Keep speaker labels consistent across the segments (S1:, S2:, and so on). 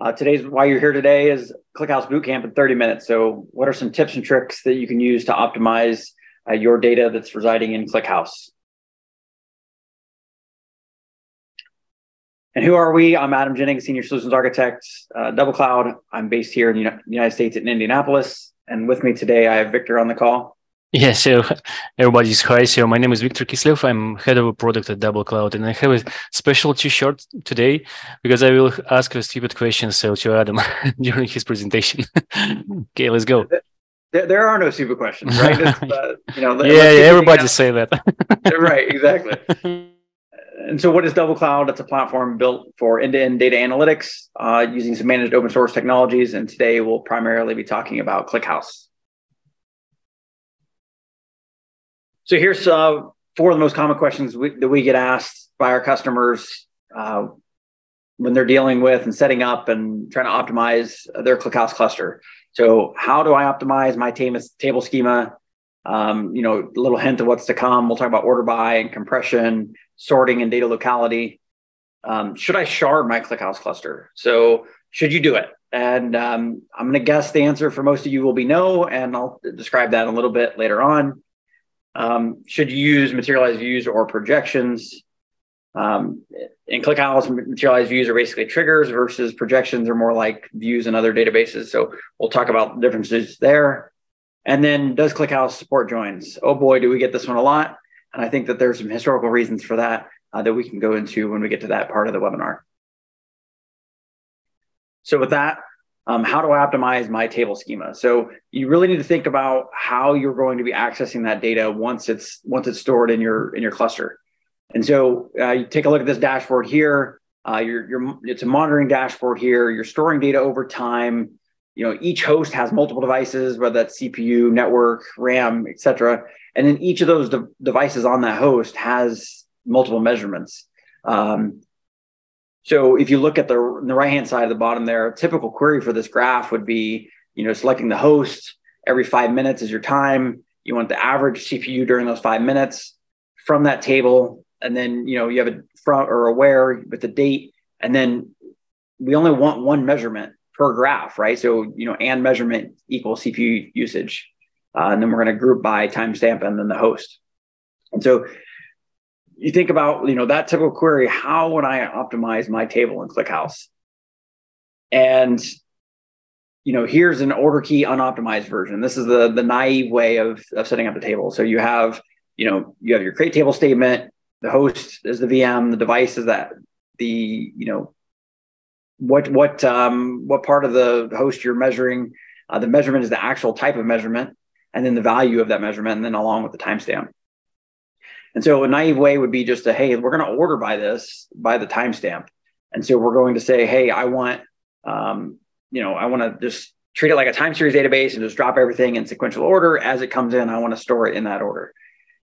S1: Uh, today's why you're here today is ClickHouse Bootcamp in 30 minutes. So, what are some tips and tricks that you can use to optimize uh, your data that's residing in ClickHouse? And who are we? I'm Adam Jennings, Senior Solutions Architect, uh, Double Cloud. I'm based here in the United States in Indianapolis. And with me today, I have Victor on the call.
S2: Yeah, so everybody's hi. So my name is Victor Kislev. I'm head of a product at Double Cloud, and I have a special t-shirt today because I will ask a stupid question so to Adam during his presentation. okay, let's go.
S1: There, there, are no stupid questions, right?
S2: Uh, you know, yeah, yeah everybody say that.
S1: right, exactly. And so, what is Double Cloud? It's a platform built for end-to-end data analytics uh, using some managed open source technologies. And today, we'll primarily be talking about ClickHouse. So here's uh, four of the most common questions we, that we get asked by our customers uh, when they're dealing with and setting up and trying to optimize their ClickHouse cluster. So how do I optimize my table schema? Um, you know, a little hint of what's to come. We'll talk about order by and compression, sorting and data locality. Um, should I shard my ClickHouse cluster? So should you do it? And um, I'm going to guess the answer for most of you will be no, and I'll describe that a little bit later on. Um, should you use materialized views or projections? Um, in ClickHouse, materialized views are basically triggers versus projections are more like views in other databases. So we'll talk about the differences there. And then does ClickHouse support joins? Oh boy, do we get this one a lot. And I think that there's some historical reasons for that uh, that we can go into when we get to that part of the webinar. So with that, um, how do I optimize my table schema? So you really need to think about how you're going to be accessing that data once it's once it's stored in your in your cluster. And so uh, you take a look at this dashboard here. Uh, you're, you're, it's a monitoring dashboard here. You're storing data over time. You know, each host has multiple devices, whether that's CPU, network, RAM, etc. And then each of those de- devices on that host has multiple measurements. Um, so if you look at the, the right hand side of the bottom there, a typical query for this graph would be, you know, selecting the host every five minutes is your time. You want the average CPU during those five minutes from that table. And then, you know, you have a front or a where with the date. And then we only want one measurement per graph, right? So, you know, and measurement equals CPU usage. Uh, and then we're going to group by timestamp and then the host. And so you think about you know that typical query how would i optimize my table in clickhouse? And you know here's an order key unoptimized version. This is the the naive way of, of setting up the table. So you have you know you have your create table statement the host is the vm the device is that the you know what what um what part of the host you're measuring uh, the measurement is the actual type of measurement and then the value of that measurement and then along with the timestamp and so a naive way would be just to, hey, we're going to order by this by the timestamp. And so we're going to say, hey, I want, um, you know, I want to just treat it like a time series database and just drop everything in sequential order as it comes in. I want to store it in that order.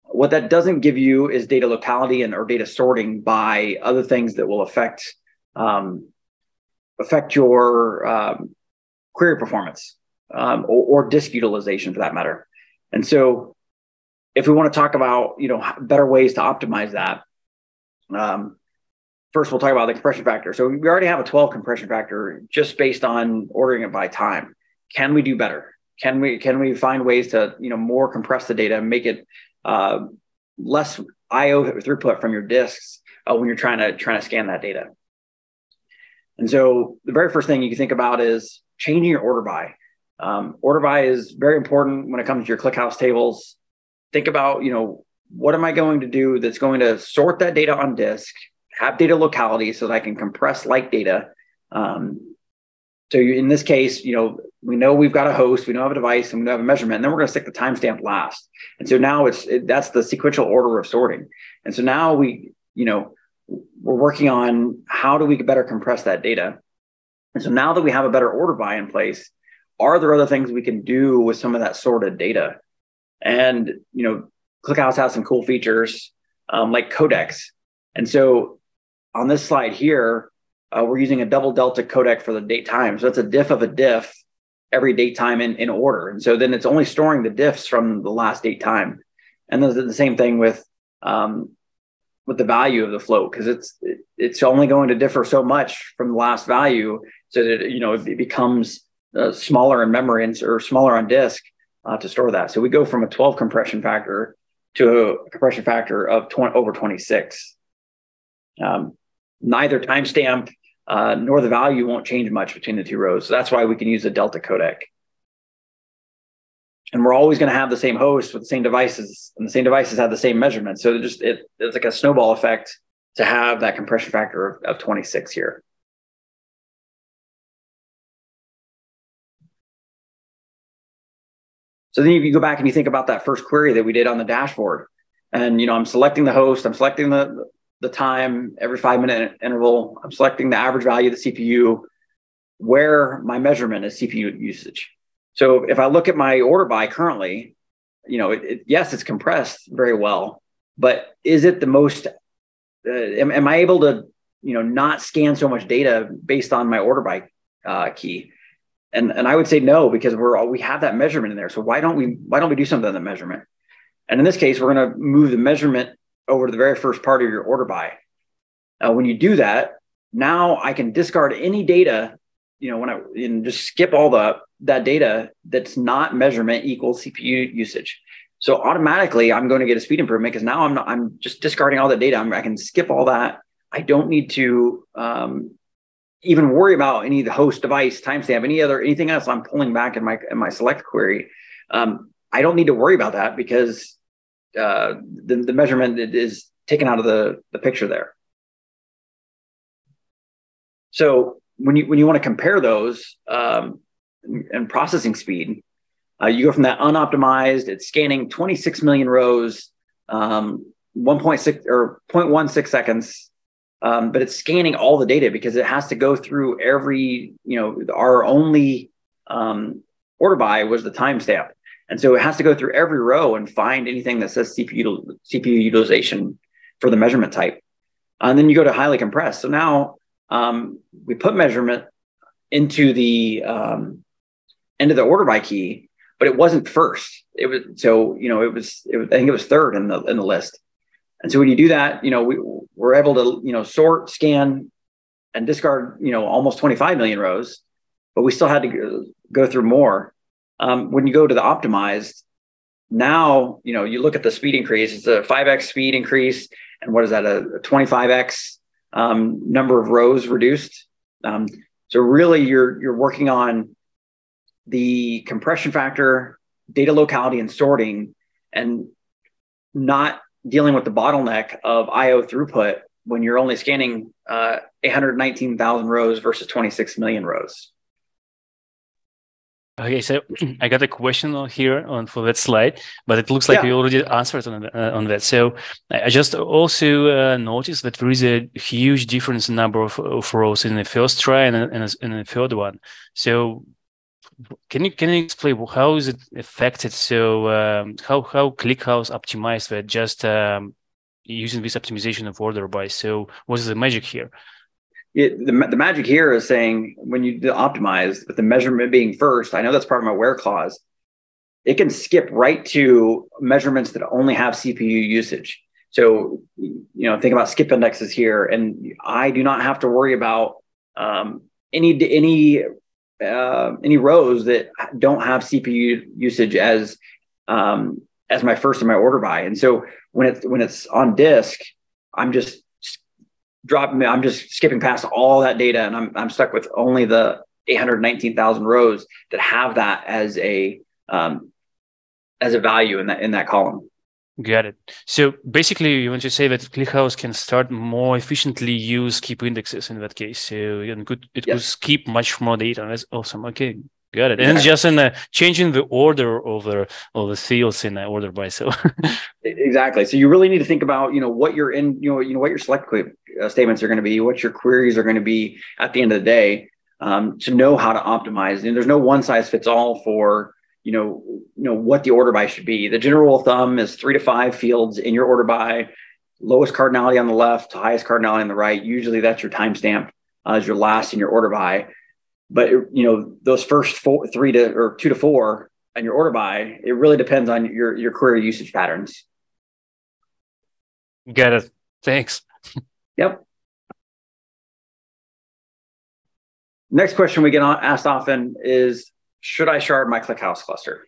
S1: What that doesn't give you is data locality and or data sorting by other things that will affect um, affect your um, query performance um, or, or disk utilization for that matter. And so if we want to talk about you know better ways to optimize that um, first we'll talk about the compression factor. So we already have a 12 compression factor just based on ordering it by time. Can we do better? Can we can we find ways to you know more compress the data and make it uh, less io throughput from your disks uh, when you're trying to trying to scan that data? And so the very first thing you can think about is changing your order by um, order by is very important when it comes to your clickhouse tables think about, you know, what am I going to do that's going to sort that data on disk, have data locality so that I can compress like data. Um, so in this case, you know, we know we've got a host, we know have a device, and we have a measurement, and then we're going to stick the timestamp last. And so now it's it, that's the sequential order of sorting. And so now we, you know, we're working on how do we better compress that data. And so now that we have a better order by in place, are there other things we can do with some of that sorted data? And, you know, ClickHouse has some cool features um, like codecs. And so on this slide here, uh, we're using a double delta codec for the date time. So it's a diff of a diff every date time in, in order. And so then it's only storing the diffs from the last date time. And then the same thing with um, with the value of the float because it's it's only going to differ so much from the last value so that you know it becomes uh, smaller in memory and, or smaller on disk uh, to store that. So we go from a 12 compression factor to a compression factor of 20, over 26. Um, neither timestamp uh, nor the value won't change much between the two rows. So that's why we can use a Delta codec. And we're always going to have the same host with the same devices, and the same devices have the same measurements. So just it, it's like a snowball effect to have that compression factor of, of 26 here. So then you go back and you think about that first query that we did on the dashboard. And you know, I'm selecting the host, I'm selecting the the time every five minute interval, I'm selecting the average value of the CPU, where my measurement is CPU usage. So if I look at my order by currently, you know, it, it, yes, it's compressed very well, but is it the most? Uh, am, am I able to, you know, not scan so much data based on my order by uh, key? And and I would say no because we're all, we have that measurement in there. So why don't we why don't we do something on the measurement? And in this case, we're going to move the measurement over to the very first part of your order by. Uh, when you do that, now I can discard any data. You know, when I and just skip all the that data that's not measurement equals CPU usage. So automatically, I'm going to get a speed improvement because now I'm not, I'm just discarding all the data. I'm, i can skip all that. I don't need to um, even worry about any of the host device timestamp, any other anything else I'm pulling back in my in my select query. Um, I don't need to worry about that because uh, the, the measurement is taken out of the, the picture there. So when you when you want to compare those um, and processing speed, uh, you go from that unoptimized, it's scanning 26 million rows, um, 1.6 or 0.16 seconds um, but it's scanning all the data because it has to go through every, you know, our only um, order by was the timestamp. And so it has to go through every row and find anything that says CPU, CPU utilization for the measurement type. And then you go to highly compressed. So now um, we put measurement into the um, into the order by key, but it wasn't first. It was so you know it was, it was I think it was third in the in the list. And so when you do that, you know, we, we're able to, you know, sort, scan, and discard, you know, almost 25 million rows, but we still had to go, through more. Um, when you go to the optimized, now, you know, you look at the speed increase, it's a 5x speed increase. And what is that, a 25x um, number of rows reduced? Um, so really you're, you're working on the compression factor, data locality and sorting and not dealing with the bottleneck of IO throughput when you're only scanning uh, 819,000 rows versus 26 million rows.
S2: Okay, so I got a question here on for that slide, but it looks like yeah. you already answered on, uh, on that. So I just also uh, noticed that there is a huge difference in number of, of rows in the first try and, and, and the third one. So can you can you explain how is it affected? So um, how how ClickHouse optimized that just um, using this optimization of order by? So what is the magic here?
S1: It, the, the magic here is saying when you optimize with the measurement being first, I know that's part of my where clause. It can skip right to measurements that only have CPU usage. So, you know, think about skip indexes here, and I do not have to worry about um, any any uh, any rows that don't have CPU usage as um, as my first in my order by. And so when it's when it's on disk, I'm just dropping. I'm just skipping past all that data, and I'm I'm stuck with only the 819,000 rows that have that as a um, as a value in that in that column.
S2: Got it. So basically, you want to say that ClickHouse can start more efficiently use skip indexes in that case. So it could it yes. could skip much more data. That's awesome. Okay, got it. And just in the changing the order of the of the fields in the order by. So
S1: exactly. So you really need to think about you know what your in you know you know what your select uh, statements are going to be, what your queries are going to be at the end of the day, um, to know how to optimize. And there's no one size fits all for you know, you know what the order by should be. The general thumb is three to five fields in your order by, lowest cardinality on the left, highest cardinality on the right. Usually that's your timestamp uh, as your last in your order by. But you know those first four, three to or two to four and your order by, it really depends on your your query usage patterns.
S2: Got it. Thanks.
S1: Yep. Next question we get asked often is, should I shard my ClickHouse cluster?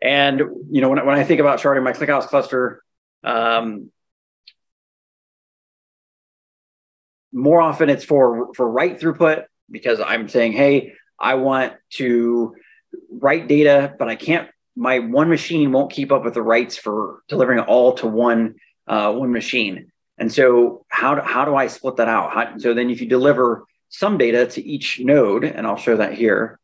S1: And you know, when, when I think about sharding my ClickHouse cluster, um, more often it's for for write throughput because I'm saying, hey, I want to write data, but I can't. My one machine won't keep up with the writes for delivering all to one uh, one machine. And so, how do, how do I split that out? How, so then, if you deliver some data to each node, and I'll show that here.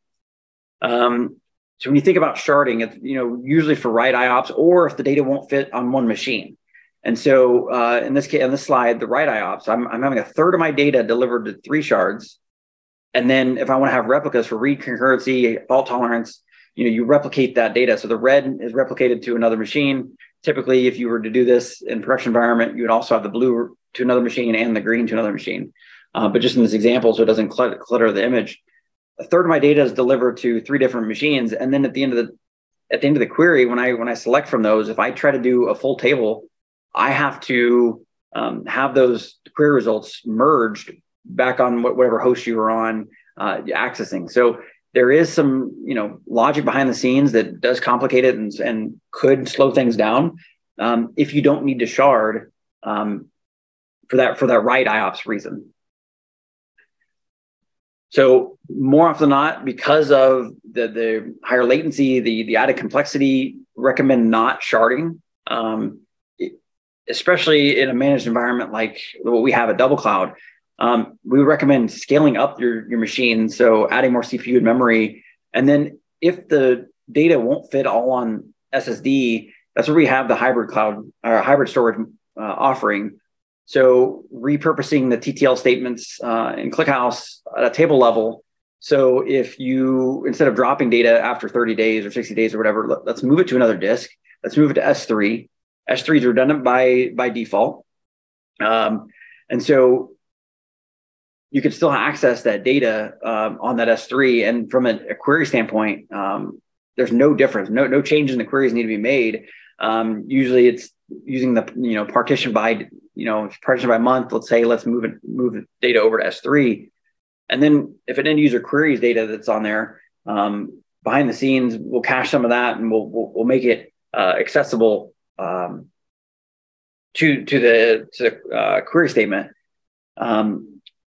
S1: Um, so when you think about sharding, it's you know usually for write IOPS or if the data won't fit on one machine. And so uh, in this case, on this slide, the write IOPS, I'm, I'm having a third of my data delivered to three shards. And then if I want to have replicas for read concurrency, fault tolerance, you know, you replicate that data. So the red is replicated to another machine. Typically, if you were to do this in production environment, you would also have the blue to another machine and the green to another machine. Uh, but just in this example, so it doesn't clutter, clutter the image, a third of my data is delivered to three different machines. And then at the end of the at the end of the query, when I when I select from those, if I try to do a full table I have to um, have those query results merged back on whatever host you were on uh, accessing. So there is some, you know, logic behind the scenes that does complicate it and, and could slow things down um, if you don't need to shard um, for that for that write IOPS reason. So more often than not, because of the, the higher latency, the, the added complexity, recommend not sharding. Um, especially in a managed environment like what we have at Double Cloud, um, we recommend scaling up your, your machine. So adding more CPU and memory. And then if the data won't fit all on SSD, that's where we have the hybrid cloud or hybrid storage uh, offering. So repurposing the TTL statements uh, in ClickHouse at a table level. So if you, instead of dropping data after 30 days or 60 days or whatever, let, let's move it to another disk. Let's move it to S3 S3 is redundant by by default. Um, and so you can still access that data um, on that S3. And from a, a query standpoint, um, there's no difference. No no change in the queries need to be made. Um, usually, it's using the you know partition by you know partition by month. Let's say let's move it move the data over to S3, and then if an end user queries data that's on there um, behind the scenes, we'll cache some of that and we'll we'll, we'll make it uh, accessible um, to to the to the uh, query statement. Um,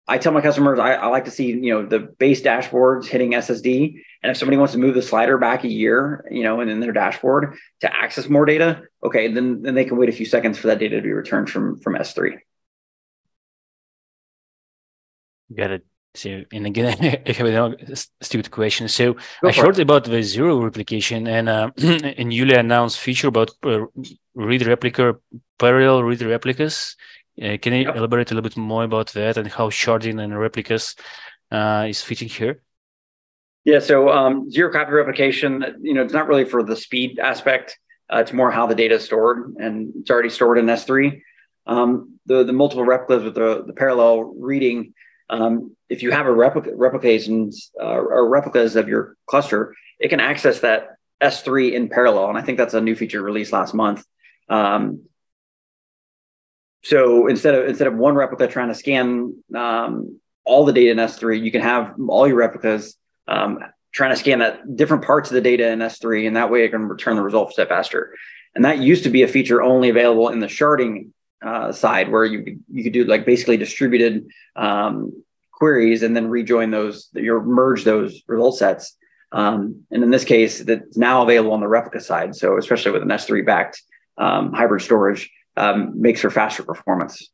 S1: I tell my customers I, I, like to see you know the base dashboards hitting SSD, and if somebody wants to move the slider back a year, you know, and in their dashboard to access more data, okay, then then they can wait a few seconds for that data to be returned from from S3.
S2: Got it. So, and again, I have a stupid question. So, Go I heard it. about the zero replication, and uh, and Yulia announced feature about uh, read replica, parallel read replicas. Uh, can you yep. elaborate a little bit more about that and how sharding and replicas uh, is fitting here?
S1: Yeah, so um, zero copy replication, you know, it's not really for the speed aspect. Uh, it's more how the data is stored, and it's already stored in S3. Um, the the multiple replicas with the, the parallel reading um, if you have a replica, replications uh, or replicas of your cluster, it can access that S3 in parallel. And I think that's a new feature released last month. Um, so instead of instead of one replica trying to scan um, all the data in S3, you can have all your replicas um, trying to scan that different parts of the data in S3, and that way it can return the results step faster. And that used to be a feature only available in the sharding uh, side where you you could do like basically distributed um, queries and then rejoin those you merge those result sets. Um, and in this case, that's now available on the replica side. So especially with an S3 backed um, hybrid storage, um, makes for faster performance.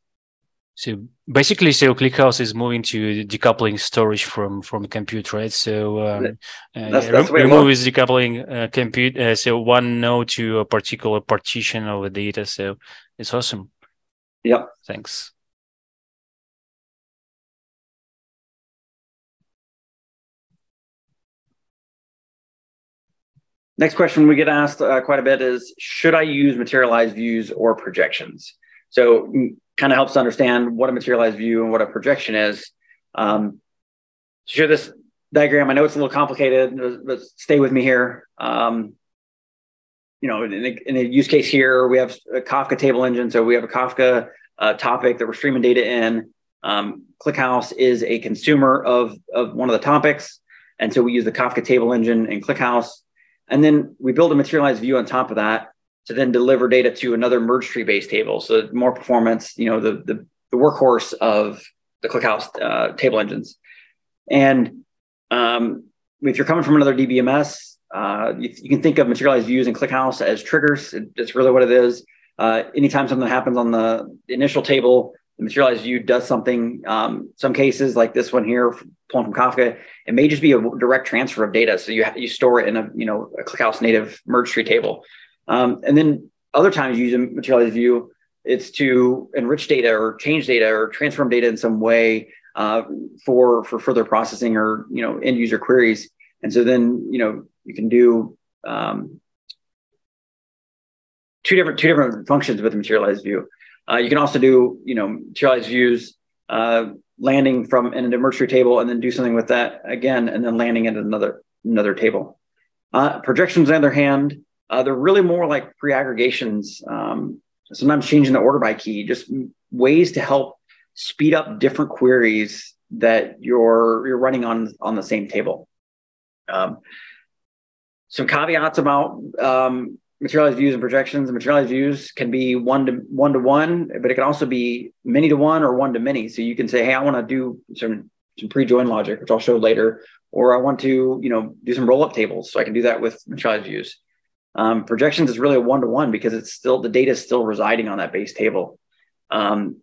S2: So basically, so ClickHouse is moving to decoupling storage from from compute, right? So um, that's, uh, that's remove is decoupling uh, compute. Uh, so one node to a particular partition of the data. So it's awesome.
S1: Yep.
S2: Thanks.
S1: Next question we get asked uh, quite a bit is Should I use materialized views or projections? So, mm, kind of helps to understand what a materialized view and what a projection is. Um, show this diagram, I know it's a little complicated, but stay with me here. Um, you know, in a, in a, use case here, we have a Kafka table engine. So we have a Kafka uh, topic that we're streaming data in. Um, ClickHouse is a consumer of, of one of the topics. And so we use the Kafka table engine in ClickHouse. And then we build a materialized view on top of that to then deliver data to another merge tree based table. So more performance, you know, the, the, the workhorse of the ClickHouse uh, table engines. And um, if you're coming from another DBMS, uh, you, you, can think of materialized views in ClickHouse as triggers. It, it's really what it is. Uh, anytime something happens on the initial table, the materialized view does something. Um, some cases, like this one here, pulling from Kafka, it may just be a direct transfer of data. So you have, you store it in a you know a ClickHouse native merge tree table, um, and then other times you use a materialized view, it's to enrich data or change data or transform data in some way uh, for for further processing or you know end user queries. And so then you know you can do um, two different two different functions with the materialized view. Uh, you can also do you know materialized views uh, landing from in a merge table and then do something with that again and then landing into another another table. Uh, projections, on the other hand, uh, they're really more like pre-aggregations. Um, sometimes changing the order by key, just ways to help speed up different queries that you're you're running on on the same table. Um, some caveats about um, materialized views and projections. Materialized views can be one to one to one, but it can also be many to one or one to many. So you can say, "Hey, I want to do some some pre-join logic, which I'll show later, or I want to, you know, do some roll-up tables." So I can do that with materialized views. Um, projections is really a one to one because it's still the data is still residing on that base table. Um,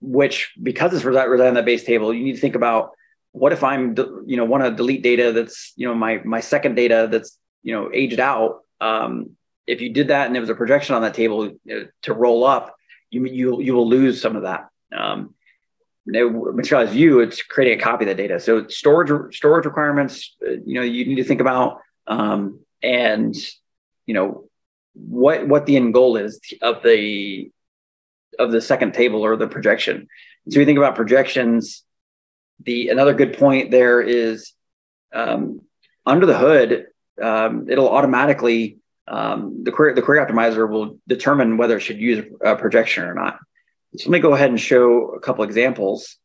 S1: which because it's residing on that base table, you need to think about what if I'm you know want to delete data that's you know my my second data that's you know aged out. Um, if you did that and there was a projection on that table to roll up, you you you will lose some of that. Um, materialized view, it's creating a copy of the data. So storage storage requirements, uh, you know, you need to think about um, and you know what what the end goal is of the of the second table or the projection. So you think about projections. The another good point there is um, under the hood, um, it'll automatically um, the query the query optimizer will determine whether it should use a projection or not. So let me go ahead and show a couple examples.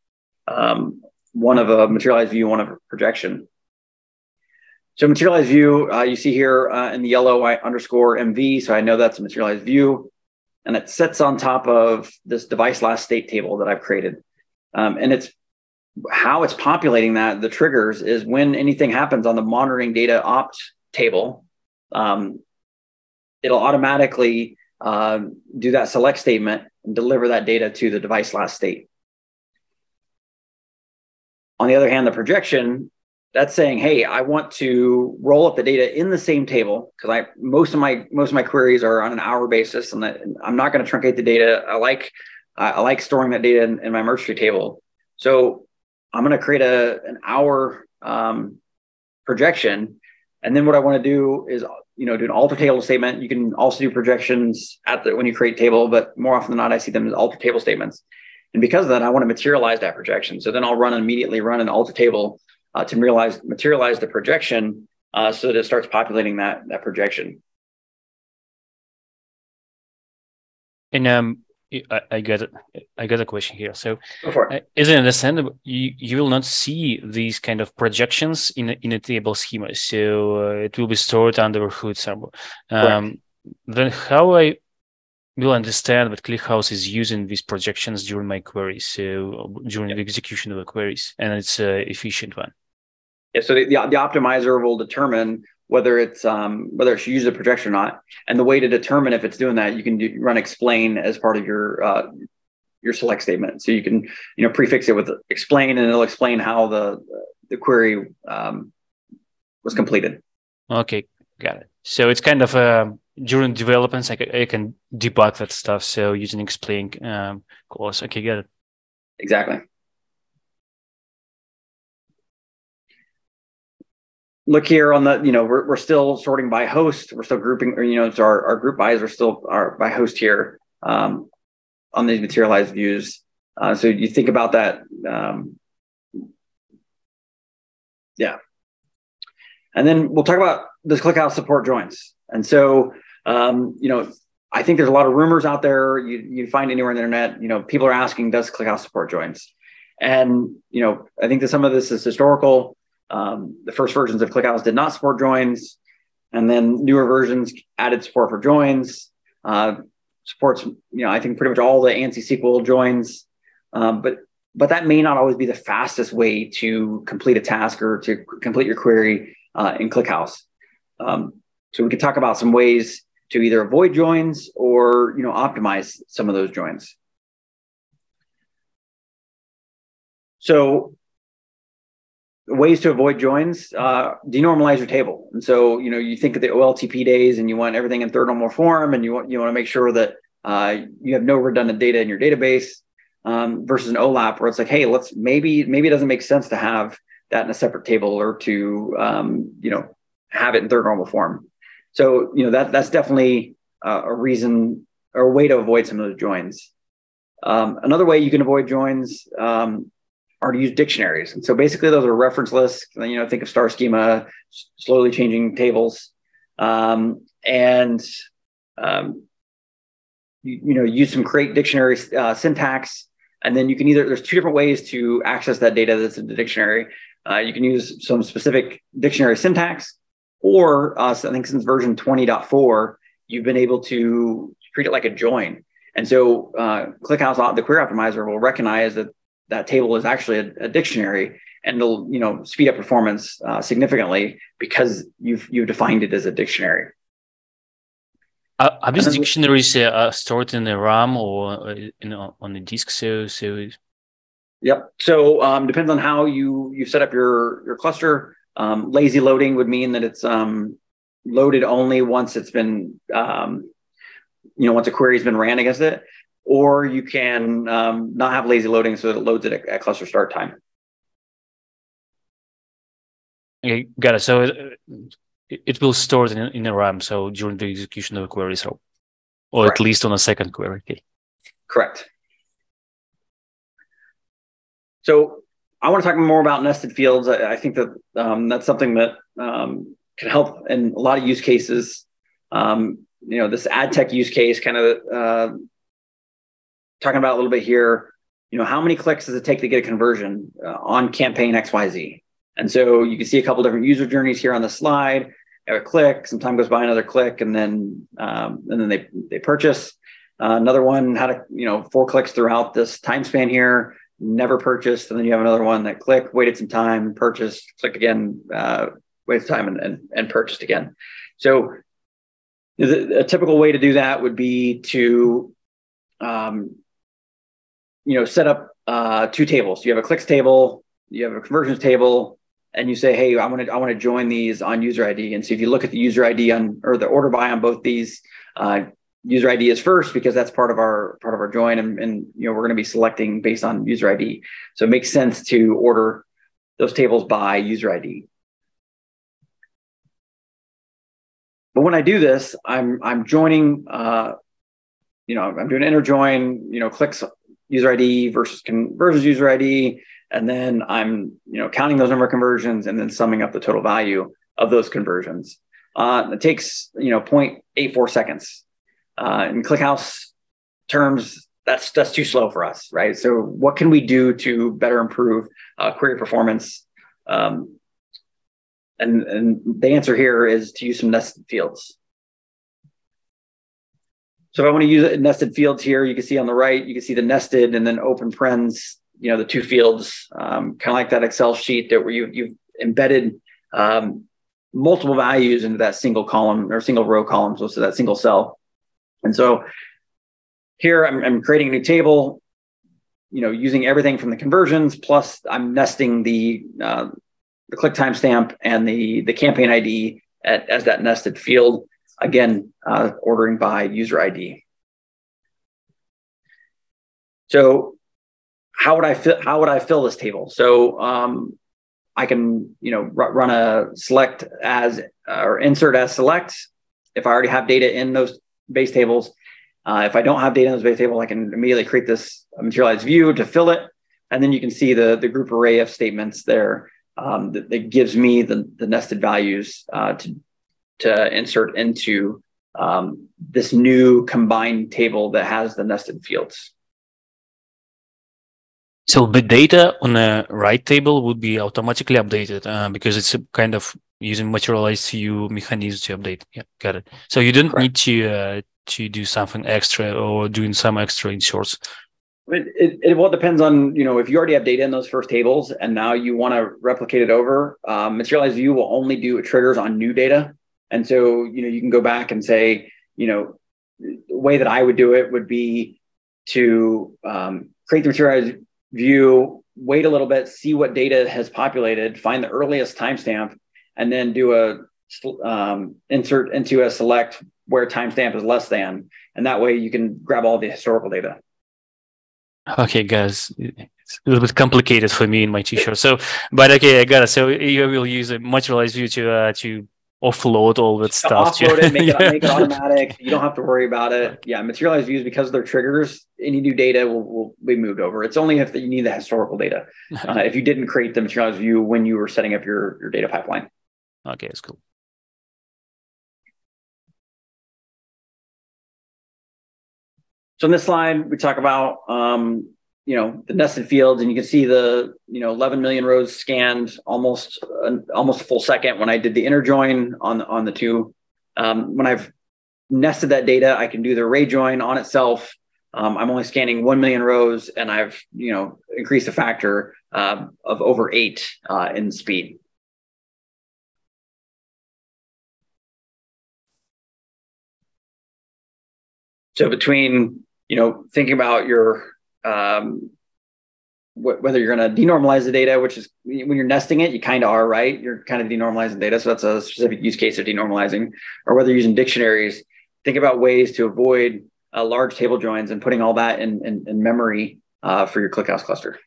S1: Um, one of a materialized view, one of a projection. So materialized view, uh, you see here uh, in the yellow, I underscore MV. So I know that's a materialized view. And it sits on top of this device last state table that I've created. Um, and it's how it's populating that, the triggers is when anything happens on the monitoring data opt table, um, it'll automatically uh, do that select statement and deliver that data to the device last state. On the other hand, the projection that's saying, hey, I want to roll up the data in the same table because I most of my most of my queries are on an hour basis, and I'm not going to truncate the data. I like I like storing that data in, in my merge tree table. So I'm going to create a an hour um, projection, and then what I want to do is you know do an alter table statement. You can also do projections at the when you create table, but more often than not, I see them as alter table statements. And because of that, I want to materialize that projection. So then I'll run immediately run an alter table uh, to realize, materialize the projection uh, so that it starts populating that, that projection.
S2: And um, I, I got I got a question here. So, uh, is it understandable you, you will not see these kind of projections in a, in a table schema? So uh, it will be stored under a hood somewhere. Um, then how I will understand that ClickHouse is using these projections during my queries, so during the execution of the queries, and it's an efficient one.
S1: Yeah, so the, the, the optimizer will determine whether it's um, whether it should use a projection or not. And the way to determine if it's doing that, you can do, run explain as part of your uh, your select statement. So you can you know prefix it with explain, and it'll explain how the the query um, was completed.
S2: Okay, got it. So it's kind of uh, during developments, I can, I can debug that stuff. So using explain um, clause. Okay, got it.
S1: Exactly. Look here on the, you know, we're, we're still sorting by host. We're still grouping, or, you know, our, our group buys are still our by host here um, on these materialized views. Uh, so you think about that. Um, yeah. And then we'll talk about does ClickHouse support joins? And so, um, you know, I think there's a lot of rumors out there. You, you find anywhere on the internet, you know, people are asking, does ClickHouse support joins? And, you know, I think that some of this is historical. Um, the first versions of ClickHouse did not support joins. And then newer versions added support for joins. Uh, supports, you know, I think pretty much all the ANSI SQL joins. Um, but but that may not always be the fastest way to complete a task or to complete your query uh, in ClickHouse. Um, so we could talk about some ways to either avoid joins or you know optimize some of those joins. So ways to avoid joins, uh, denormalize your table. And so, you know, you think of the OLTP days and you want everything in third normal form and you want, you want to make sure that uh, you have no redundant data in your database um, versus an OLAP where it's like, hey, let's maybe, maybe it doesn't make sense to have that in a separate table or to, um, you know, have it in third normal form. So, you know, that that's definitely uh, a reason or a way to avoid some of those joins. Um, another way you can avoid joins um, are to use dictionaries. And so basically those are reference lists. and You know, think of star schema, slowly changing tables, um, and um, you, you, know, use some create dictionary uh, syntax. And then you can either, there's two different ways to access that data that's in the dictionary. Uh, you can use some specific dictionary syntax, or uh, I think since version 20.4, you've been able to treat it like a join. And so uh, ClickHouse, the query optimizer will recognize that that table is actually a, a dictionary and it'll you know speed up performance uh, significantly because you've you've defined it as a dictionary.
S2: Uh, are these dictionaries uh, stored in the RAM or uh, in, on the disk? So so.
S1: Yep. So um, depends on how you you set up your your cluster. Um, lazy loading would mean that it's um, loaded only once it's been um, you know once a query has been ran against it or you can um, not have lazy loading so that it loads it at, at cluster start time.
S2: Okay, got it. So it, it will store it in, in a RAM. So during the execution of a query, so or Correct. at least on a second query. Okay.
S1: Correct. So I want to talk more about nested fields. I, I think that um, that's something that um, can help in a lot of use cases. Um, you know, this ad tech use case kind of uh, talking about a little bit here, you know, how many clicks does it take to get a conversion uh, on campaign XYZ? And so you can see a couple different user journeys here on the slide. a click, some time goes by, another click, and then um, and then they they purchase. Uh, another one had a you know four clicks throughout this time span here, never purchased, and then you have another one that click, waited some time, purchased, clicked again, uh, waited time, and, and and purchased again. So a typical way to do that would be to um, you know, set up uh, two tables. You have a clicks table, you have a conversions table, and you say, hey, I want to I want to join these on user ID. And so if you look at the user ID on or the order by on both these, uh, user ID is first because that's part of our part of our join, and, and you know we're going to be selecting based on user ID. So it makes sense to order those tables by user ID. But when I do this, I'm I'm joining. Uh, you know, I'm doing inner join. You know, clicks user ID versus conversions user ID. And then I'm, you know, counting those number of conversions and then summing up the total value of those conversions. Uh, it takes, you know, 0.84 seconds. Uh, in ClickHouse terms, that's that's too slow for us, right? So what can we do to better improve uh, query performance? Um, and, and the answer here is to use some nested fields. So if I want to use nested fields here, you can see on the right, you can see the nested and then open parens, you know, the two fields, um, kind of like that Excel sheet that where you, you've embedded um, multiple values into that single column or single row column, so, so that single cell. And so here I'm, I'm creating a new table, you know, using everything from the conversions, plus I'm nesting the, uh, the click timestamp and the, the campaign ID at, as that nested field again, uh, ordering by user ID. So how would I fill, how would I fill this table? So um, I can, you know, run a select as or insert as select. If I already have data in those base tables, uh, if I don't have data in those base tables, I can immediately create this materialized view to fill it. And then you can see the, the group array of statements there um, that, that, gives me the, the nested values uh, to, to insert into um, this new combined table that has the nested fields.
S2: So the data on a right table would be automatically updated uh, because it's a kind of using materialized view mechanism to update. Yeah, got it. So you don't Correct. need to uh, to do something extra or doing some extra inserts.
S1: It, it, it well depends on you know if you already have data in those first tables and now you want to replicate it over. Um, materialized view will only do triggers on new data, and so you know you can go back and say you know the way that I would do it would be to um, create the materialized view, wait a little bit, see what data has populated, find the earliest timestamp, and then do a um, insert into a select where timestamp is less than, and that way you can grab all the historical data.
S2: Okay, guys, it's a little bit complicated for me in my t-shirt. So, but okay, I got it. So you will use a materialized view to uh, to offload all that stuff.
S1: Offload it, make, yeah. it, make it automatic. You don't have to worry about it. Yeah, materialized views because they're triggers. Any new data will, will be moved over. It's only if you need the historical data. Uh, if you didn't create the materialized view when you were setting up your, your data pipeline.
S2: Okay, that's cool.
S1: So in this slide, we talk about um, you know the nested fields and you can see the you know 11 million rows scanned almost uh, almost a full second when i did the inner join on the on the two. Um, when i've nested that data i can do the array join on itself. Um, i'm only scanning 1 million rows and i've you know increased a factor uh, of over eight uh, in speed. So between you know thinking about your um, wh- whether you're going to denormalize the data, which is when you're nesting it, you kind of are right. You're kind of denormalizing data. So that's a specific use case of denormalizing, or whether you're using dictionaries, think about ways to avoid uh, large table joins and putting all that in, in, in memory uh, for your ClickHouse cluster.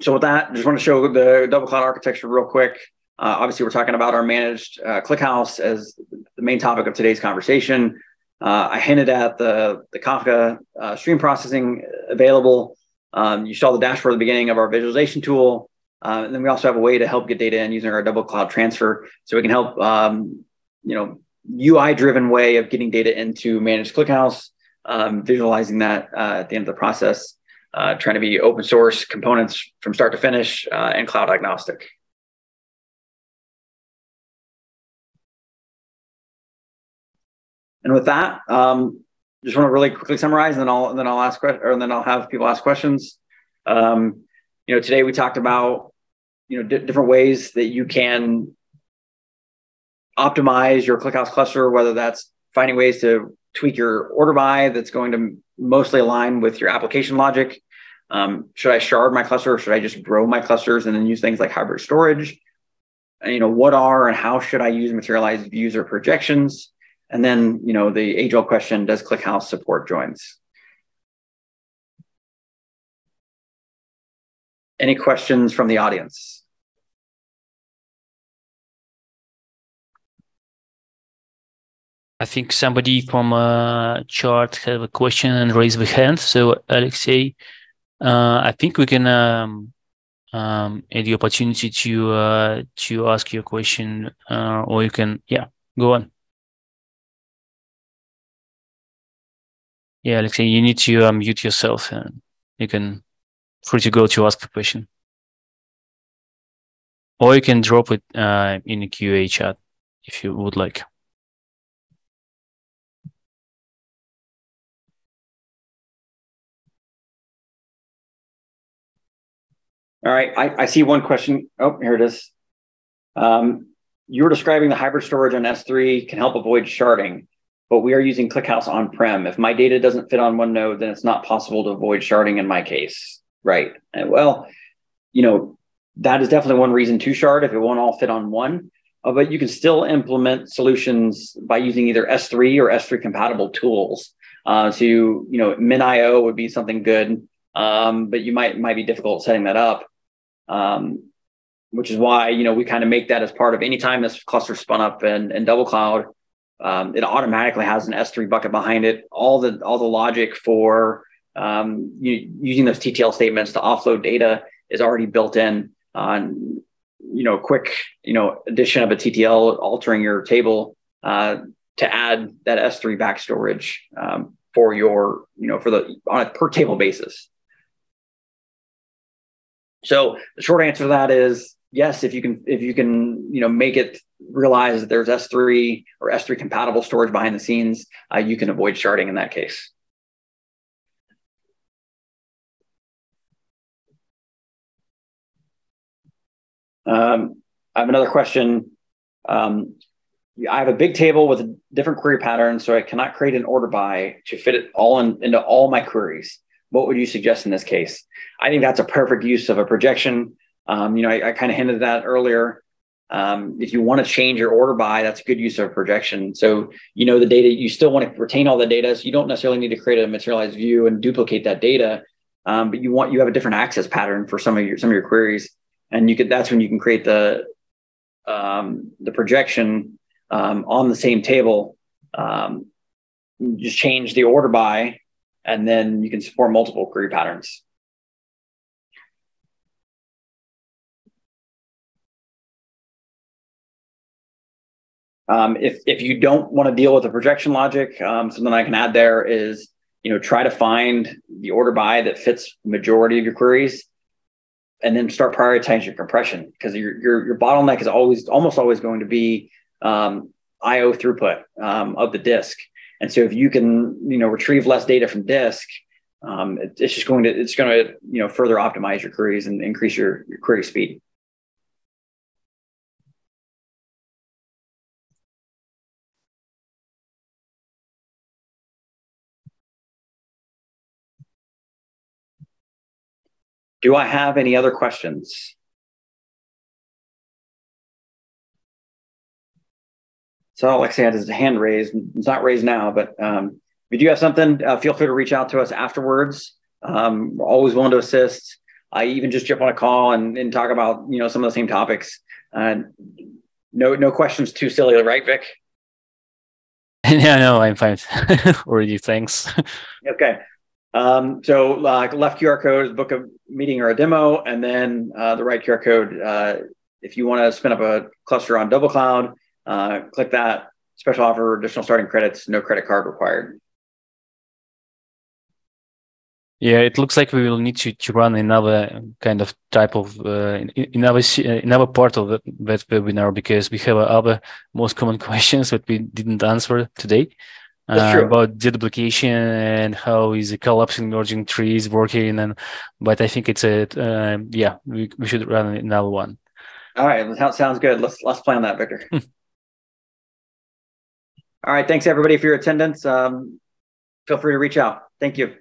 S1: So with that, just want to show the double cloud architecture real quick. Uh, obviously, we're talking about our managed uh, ClickHouse as the main topic of today's conversation. Uh, I hinted at the, the Kafka uh, stream processing available. Um, you saw the dashboard at the beginning of our visualization tool. Uh, and then we also have a way to help get data in using our double cloud transfer. So we can help, um, you know, UI driven way of getting data into managed ClickHouse, um, visualizing that uh, at the end of the process, trying to be open source components from start to finish and cloud agnostic. And with that, um, just want to really quickly summarize, and then I'll and then I'll ask or then I'll have people ask questions. Um, you know, today we talked about you know different ways that you can optimize your ClickHouse cluster, whether that's finding ways to tweak your order by that's going to mostly align with your application logic. Um, should I shard my cluster or should I just grow my clusters and then use things like hybrid storage? And, you know, what are and how should I use materialized views or projections? And then, you know, the age old question, does ClickHouse support joins? Any questions from the audience?
S2: I think somebody from uh, chart have a question and raise the hand. So Alexei, uh, I think we can um, um, add the opportunity to uh, to ask your question, uh, or you can, yeah, go on. Yeah, Alexei, you need to unmute yourself and you can free to go to ask a question. Or you can drop it uh, in the QA chat if you would like.
S1: All right, I, I see one question. Oh, here it is. Um, you were describing the hybrid storage on S3 can help avoid sharding but we are using ClickHouse on-prem. If my data doesn't fit on one node, then it's not possible to avoid sharding in my case, right? And well, you know, that is definitely one reason to shard if it won't all fit on one. Uh, but you can still implement solutions by using either S3 or S3 compatible tools. Uh, so you, you know, MinIO would be something good, um, but you might might be difficult setting that up. Um, which is why you know we kind of make that as part of any time this cluster spun up in, in double cloud um, it automatically has an S3 bucket behind it. All the all the logic for um, you, using those TTL statements to offload data is already built in on, you know, quick, you know, addition of a TTL, altering your table uh, to add that S3 back storage um, for your, you know, for the on a per table basis. So the short answer to that is yes, if you can, if you can, you know, make it realize that there's S3 or S3 compatible storage behind the scenes, uh, you can avoid sharding in that case. Um, I have another question. Um, I have a big table with a different query patterns, so I cannot create an order by to fit it all in, into all my queries. What would you suggest in this case? I think that's a perfect use of a projection. Um, you know, I, I kind of hinted that earlier. Um, if you want to change your order by, that's a good use of projection. So you know the data, you still want to retain all the data. So you don't necessarily need to create a materialized view and duplicate that data. Um, but you want you have a different access pattern for some of your some of your queries, and you could that's when you can create the um, the projection um, on the same table. Um, just change the order by, and then you can support multiple query patterns. Um, if, if you don't want to deal with the projection logic, um, something I can add there is, you know, try to find the order by that fits majority of your queries and then start prioritizing your compression because your, your, your bottleneck is always, almost always going to be um, IO throughput um, of the disk. And so if you can, you know, retrieve less data from disk, um, it, it's just going to, it's going to, you know, further optimize your queries and increase your, your query speed. Do I have any other questions? So Alexei had his hand raised. It's not raised now, but um, if you do have something, uh, feel free to reach out to us afterwards. Um, we're always willing to assist. I even just jump on a call and, and talk about you know some of the same topics. Uh, no no questions too silly, right, Vic?
S2: yeah, no, I'm fine. Already, thanks.
S1: okay. Um, so uh, left QR code is book a meeting or a demo, and then uh, the right QR code. Uh, if you want to spin up a cluster on Double Cloud, uh, click that special offer, additional starting credits, no credit card required.
S2: Yeah, it looks like we will need to, to run another kind of type of uh, another another part of that, that webinar because we have other most common questions that we didn't answer today uh, about deduplication and how is collapsing merging trees working and but i think it's a uh, yeah we, we should run another one.
S1: All right that sounds good. Let's let's plan that victor. All right thanks everybody for your attendance. Um, feel free to reach out. Thank you